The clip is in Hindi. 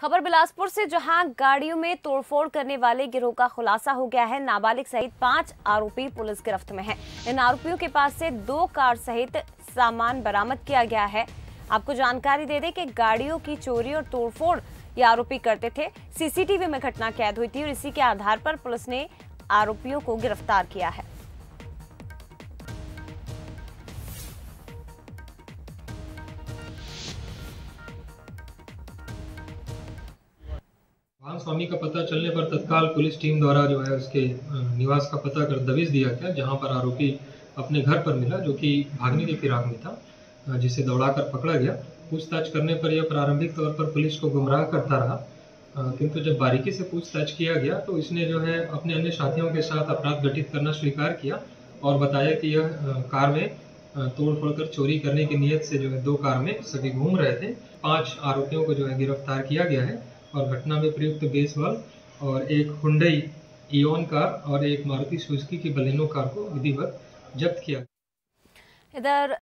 खबर बिलासपुर से, जहाँ गाड़ियों में तोड़फोड़ करने वाले गिरोह का खुलासा हो गया है। नाबालिग सहित पाँच आरोपी पुलिस गिरफ्त में हैं। इन आरोपियों के पास से दो कार सहित सामान बरामद किया गया है। आपको जानकारी दे दें कि गाड़ियों की चोरी और तोड़फोड़ ये आरोपी करते थे। सीसीटीवी में घटना कैद हुई थी और इसी के आधार पर पुलिस ने आरोपियों को गिरफ़्तार किया है। वाहन स्वामी का पता चलने पर तत्काल पुलिस टीम द्वारा जो है उसके निवास का पता कर दबिश दिया गया, जहाँ पर आरोपी अपने घर पर मिला, जो कि भागने की फिराक में था जिसे दौड़ाकर पकड़ा गया। पूछताछ करने पर यह प्रारंभिक तौर पर पुलिस को गुमराह करता रहा किंतु जब बारीकी से पूछताछ किया गया तो इसने जो है अपने अन्य साथियों के साथ अपराध घटित करना स्वीकार किया और बताया कि यह कार में तोड़ फोड़ कर चोरी करने की नीयत से जो है दो कार में सभी घूम रहे थे। पाँच आरोपियों को जो है गिरफ़्तार किया गया है। और घटना में प्रयुक्त बेसवाल और एक हुंडई इन कार और एक मारुति सुजुकी की बलेनो कार को विधिवत जब्त किया इधर